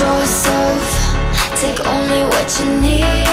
yourself Take only what you need